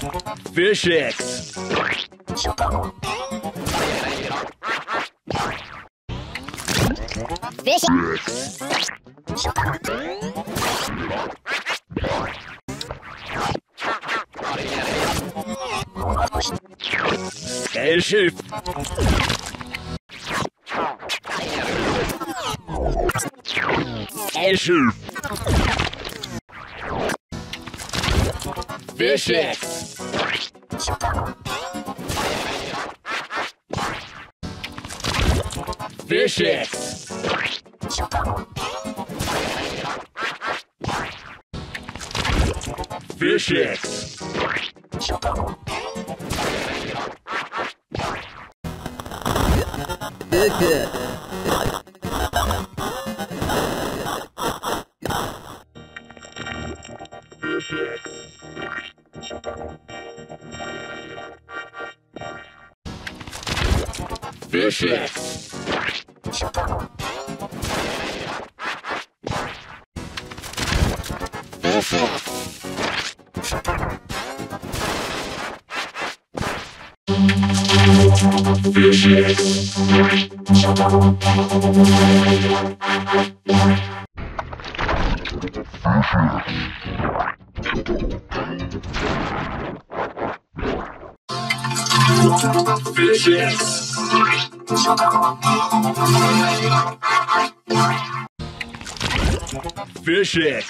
FishX. FishX. Airship. Airship. FishX. Fishix. Fishix. Fishix. vicious. Vicious. Vicious. FishX.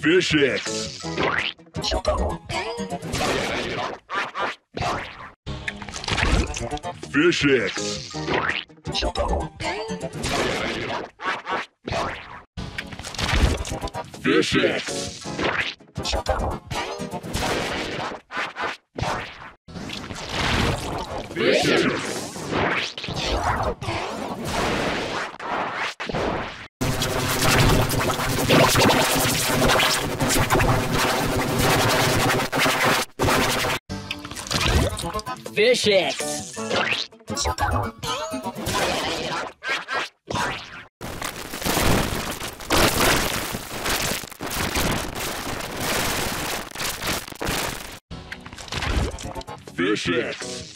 FishX. FishX. FishX. Vision! Fishix! Fishix!